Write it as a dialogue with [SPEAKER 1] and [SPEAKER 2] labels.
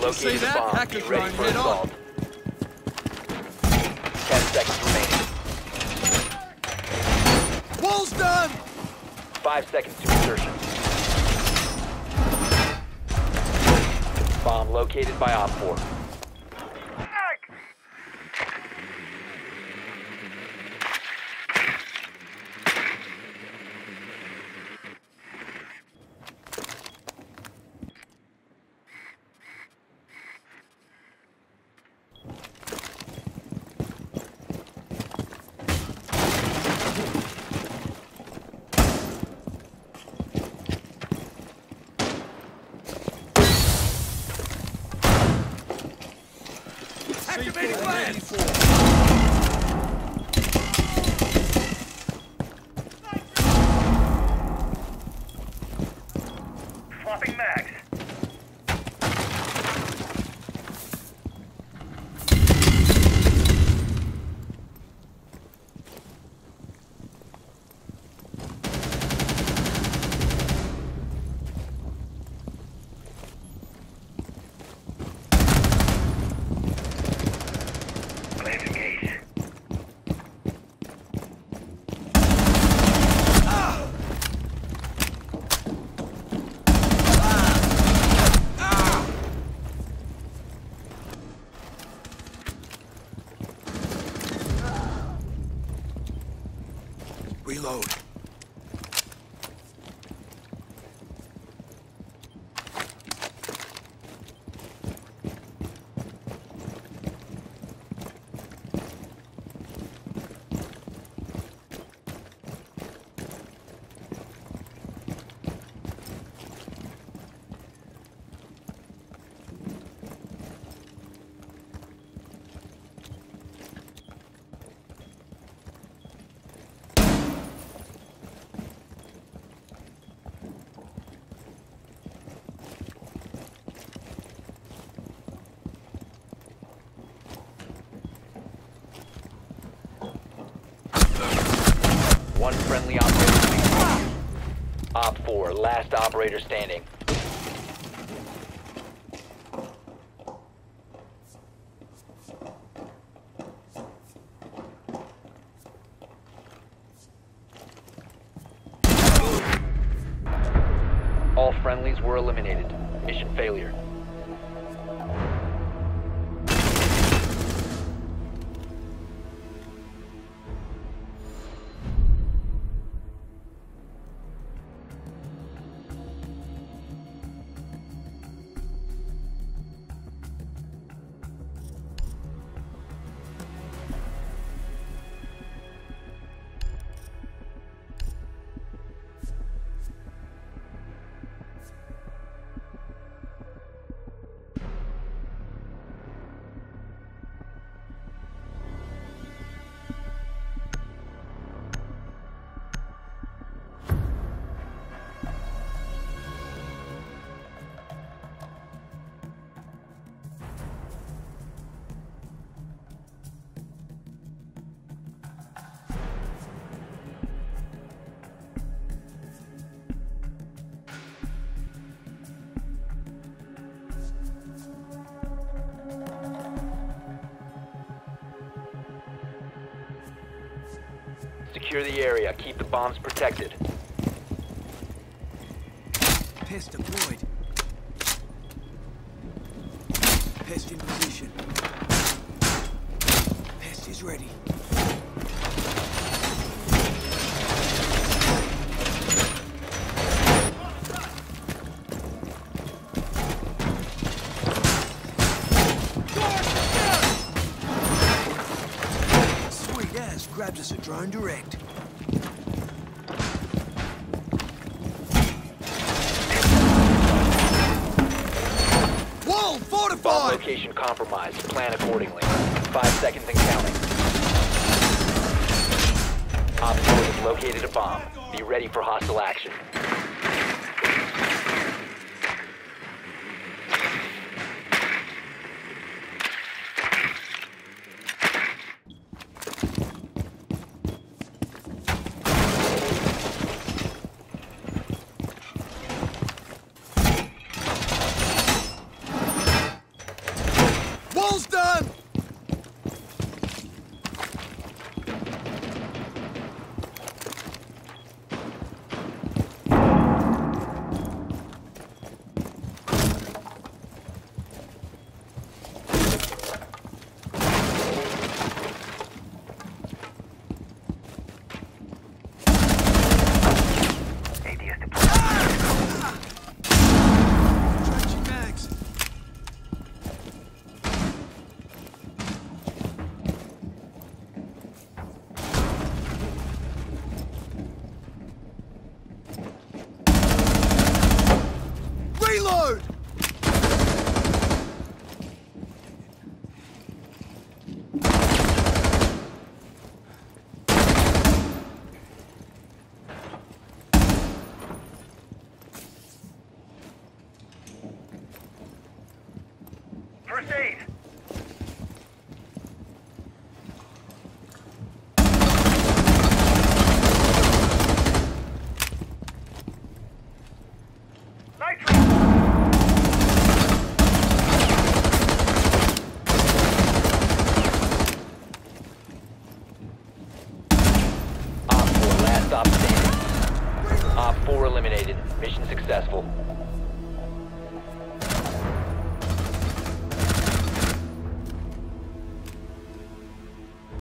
[SPEAKER 1] Located
[SPEAKER 2] that?
[SPEAKER 1] a bomb.
[SPEAKER 2] Hacker
[SPEAKER 1] Be ready for
[SPEAKER 2] head on.
[SPEAKER 1] 10 seconds remaining.
[SPEAKER 2] Wall's done!
[SPEAKER 1] 5 seconds to insertion. Bomb located by Op 4.
[SPEAKER 2] Activating plan!
[SPEAKER 3] Reload.
[SPEAKER 1] Friendly operator. Op 4, last operator standing. All friendlies were eliminated. Mission failure. Secure the area. Keep the bombs protected.
[SPEAKER 3] Pest deployed. Pest in position. Pest is ready. Grabs us a drone direct.
[SPEAKER 2] Wall
[SPEAKER 3] Line!
[SPEAKER 1] location compromised. Plan accordingly. Five seconds and counting. Op 4 has located a bomb. Be ready for hostile action.
[SPEAKER 3] Wall's done!